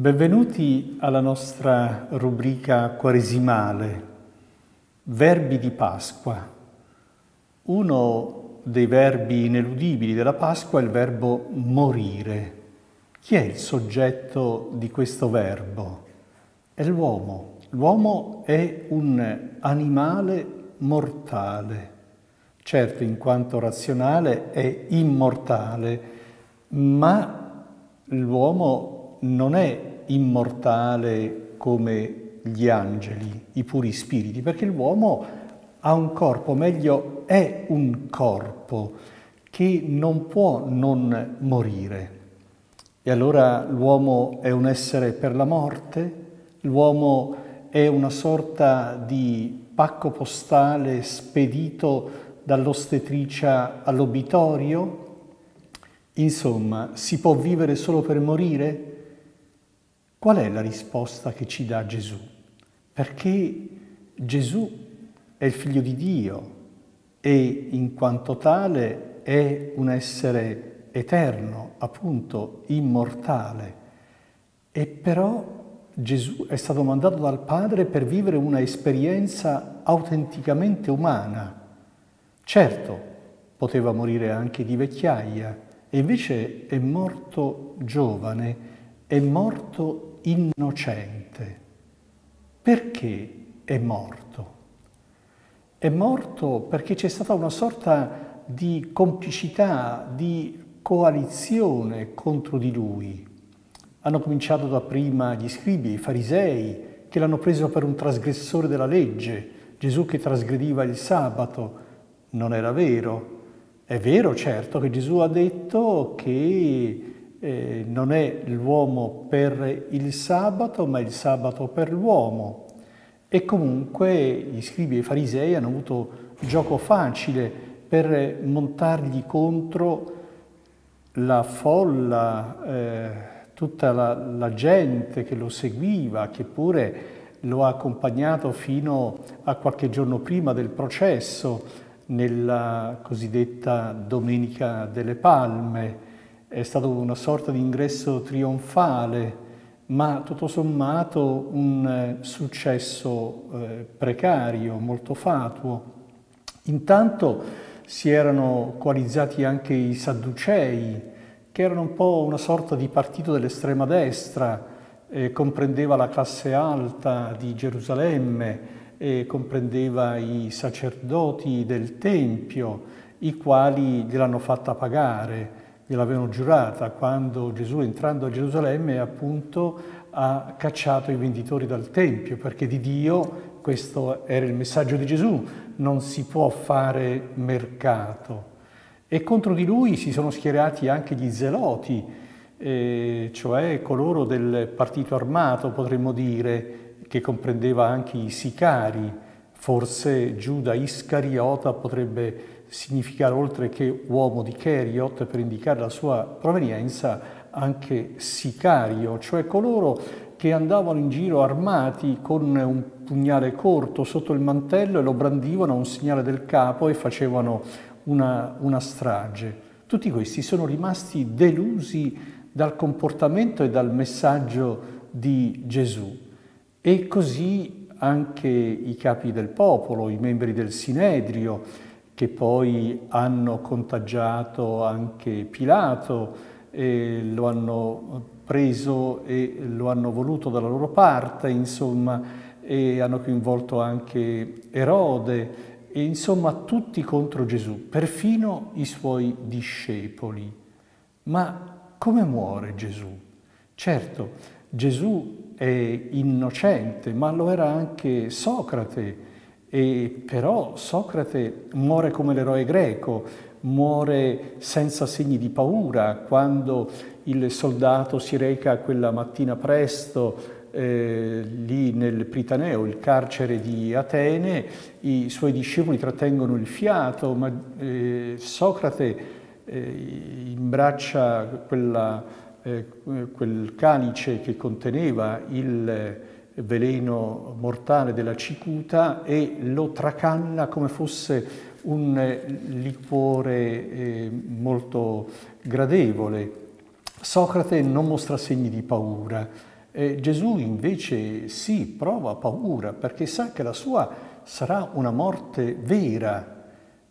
Benvenuti alla nostra rubrica quaresimale, Verbi di Pasqua. Uno dei verbi ineludibili della Pasqua è il verbo morire. Chi è il soggetto di questo verbo? È l'uomo. L'uomo è un animale mortale. Certo, in quanto razionale è immortale, ma l'uomo non è immortale come gli angeli, i puri spiriti, perché l'uomo ha un corpo, meglio è un corpo che non può non morire. E allora l'uomo è un essere per la morte, l'uomo è una sorta di pacco postale spedito dall'ostetricia all'obitorio? Insomma, si può vivere solo per morire? Qual è la risposta che ci dà Gesù? Perché Gesù è il figlio di Dio e in quanto tale è un essere eterno, appunto immortale. E però Gesù è stato mandato dal Padre per vivere una esperienza autenticamente umana. Certo, poteva morire anche di vecchiaia e invece è morto giovane, è morto innocente. Perché è morto? È morto perché c'è stata una sorta di complicità, di coalizione contro di lui. Hanno cominciato dapprima gli scribi, i farisei, che l'hanno preso per un trasgressore della legge, Gesù che trasgrediva il sabato. Non era vero. È vero, certo, che Gesù ha detto che eh, non è l'uomo per il sabato, ma il sabato per l'uomo. E comunque gli scribi e i farisei hanno avuto gioco facile per montargli contro la folla, eh, tutta la, la gente che lo seguiva, che pure lo ha accompagnato fino a qualche giorno prima del processo, nella cosiddetta Domenica delle Palme è stato una sorta di ingresso trionfale, ma tutto sommato un eh, successo eh, precario, molto fatuo. Intanto si erano coalizzati anche i Sadducei, che erano un po' una sorta di partito dell'estrema destra, eh, comprendeva la classe alta di Gerusalemme, eh, comprendeva i sacerdoti del Tempio, i quali gliel'hanno fatta pagare gliel'avevano giurata quando Gesù entrando a Gerusalemme appunto ha cacciato i venditori dal Tempio, perché di Dio, questo era il messaggio di Gesù, non si può fare mercato. E contro di lui si sono schierati anche gli zeloti, eh, cioè coloro del partito armato, potremmo dire, che comprendeva anche i sicari. Forse Giuda Iscariota potrebbe significare oltre che uomo di Keriot per indicare la sua provenienza anche sicario, cioè coloro che andavano in giro armati con un pugnale corto sotto il mantello e lo brandivano a un segnale del capo e facevano una, una strage. Tutti questi sono rimasti delusi dal comportamento e dal messaggio di Gesù. E così anche i capi del popolo, i membri del Sinedrio, che poi hanno contagiato anche Pilato, e lo hanno preso e lo hanno voluto dalla loro parte, insomma, e hanno coinvolto anche Erode, e insomma tutti contro Gesù, perfino i suoi discepoli. Ma come muore Gesù? Certo, Gesù è innocente, ma lo era anche Socrate, e però Socrate muore come l'eroe greco, muore senza segni di paura quando il soldato si reca quella mattina presto eh, lì nel Pritaneo, il carcere di Atene, i suoi discepoli trattengono il fiato, ma eh, Socrate eh, imbraccia quella, eh, quel calice che conteneva il veleno mortale della cicuta e lo tracanna come fosse un eh, liquore eh, molto gradevole. Socrate non mostra segni di paura E Gesù invece sì, prova paura perché sa che la sua sarà una morte vera.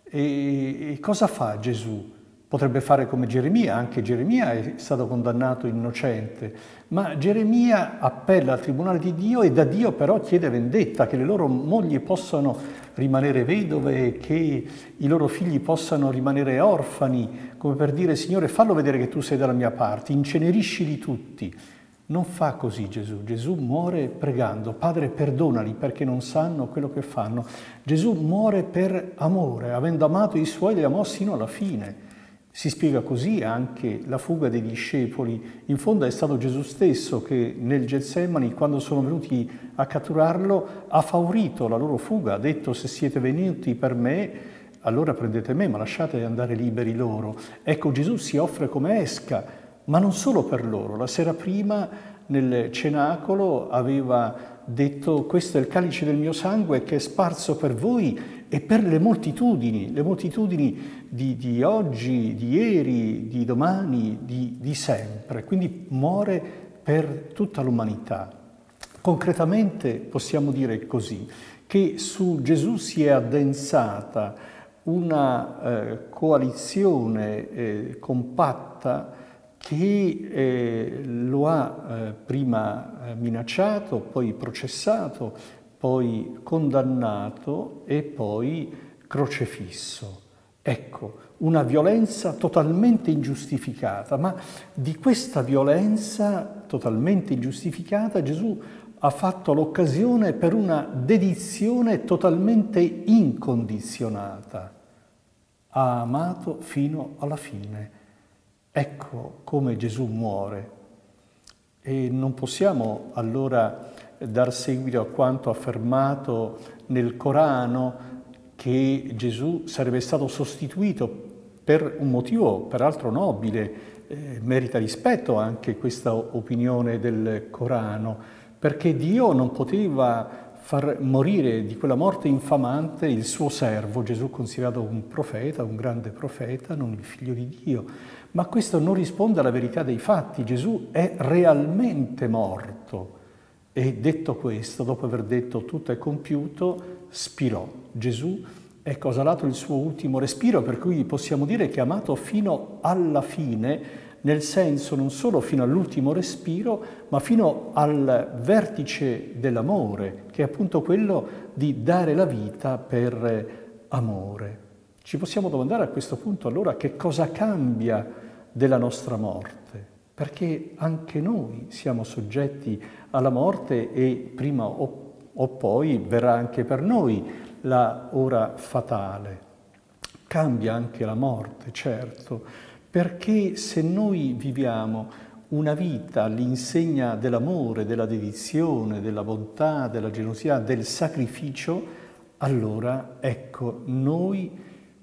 E, e cosa fa Gesù? Potrebbe fare come Geremia, anche Geremia è stato condannato innocente, ma Geremia appella al tribunale di Dio e da Dio però chiede vendetta, che le loro mogli possano rimanere vedove, che i loro figli possano rimanere orfani, come per dire Signore fallo vedere che tu sei dalla mia parte, inceneriscili tutti. Non fa così Gesù, Gesù muore pregando, Padre perdonali perché non sanno quello che fanno. Gesù muore per amore, avendo amato i suoi li amò sino alla fine. Si spiega così anche la fuga dei discepoli. In fondo è stato Gesù stesso che nel Getsemani, quando sono venuti a catturarlo, ha favorito la loro fuga, ha detto se siete venuti per me, allora prendete me, ma lasciate andare liberi loro. Ecco, Gesù si offre come esca, ma non solo per loro. La sera prima nel cenacolo aveva detto questo è il calice del mio sangue che è sparso per voi e per le moltitudini, le moltitudini di, di oggi, di ieri, di domani, di, di sempre. Quindi muore per tutta l'umanità. Concretamente possiamo dire così, che su Gesù si è addensata una eh, coalizione eh, compatta che eh, lo ha eh, prima eh, minacciato, poi processato, poi condannato e poi crocefisso. Ecco, una violenza totalmente ingiustificata, ma di questa violenza totalmente ingiustificata Gesù ha fatto l'occasione per una dedizione totalmente incondizionata. Ha amato fino alla fine. Ecco come Gesù muore. E non possiamo allora dar seguito a quanto affermato nel Corano che Gesù sarebbe stato sostituito per un motivo peraltro nobile, eh, merita rispetto anche questa opinione del Corano, perché Dio non poteva far morire di quella morte infamante il suo servo, Gesù considerato un profeta, un grande profeta, non il figlio di Dio. Ma questo non risponde alla verità dei fatti, Gesù è realmente morto e detto questo, dopo aver detto tutto è compiuto, spirò. Gesù è cosalato il suo ultimo respiro, per cui possiamo dire che è amato fino alla fine, nel senso non solo fino all'ultimo respiro, ma fino al vertice dell'amore, che è appunto quello di dare la vita per amore. Ci possiamo domandare a questo punto allora che cosa cambia della nostra morte, perché anche noi siamo soggetti alla morte e prima o, o poi verrà anche per noi la ora fatale. Cambia anche la morte, certo, perché se noi viviamo una vita all'insegna dell'amore, della dedizione, della bontà, della generosità, del sacrificio, allora ecco, noi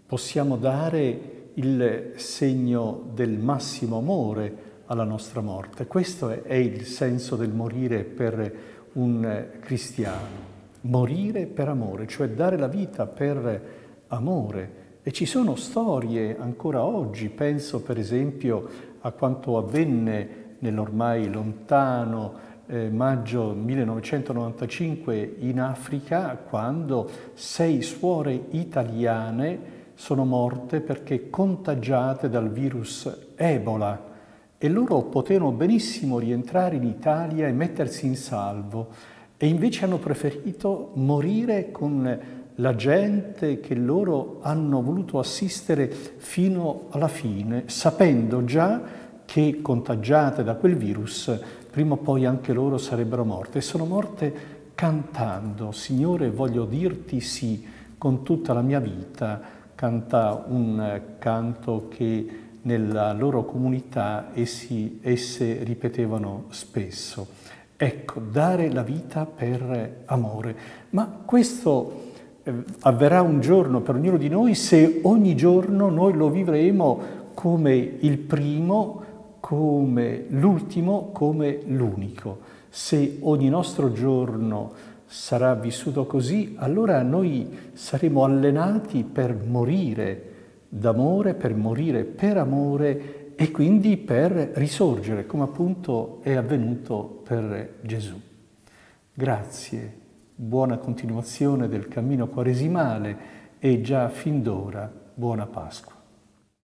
possiamo dare il segno del massimo amore alla nostra morte. Questo è, il senso del morire per un cristiano. Morire per amore, cioè dare la vita per amore. E ci sono storie ancora oggi, penso per esempio a quanto avvenne nell'ormai lontano eh, maggio 1995 in Africa, quando sei suore italiane sono morte perché contagiate dal virus Ebola e loro poterono benissimo rientrare in Italia e mettersi in salvo e invece hanno preferito morire con la gente che loro hanno voluto assistere fino alla fine, sapendo già che contagiate da quel virus prima o poi anche loro sarebbero morte. E sono morte cantando, Signore voglio dirti sì con tutta la mia vita, canta un canto che nella loro comunità essi, esse ripetevano spesso. Ecco, dare la vita per amore. Ma questo eh, avverrà un giorno per ognuno di noi se ogni giorno noi lo vivremo come il primo, come l'ultimo, come l'unico. Se ogni nostro giorno sarà vissuto così, allora noi saremo allenati per morire d'amore per morire per amore e quindi per risorgere, come appunto è avvenuto per Gesù. Grazie, buona continuazione del cammino quaresimale e già fin d'ora buona Pasqua.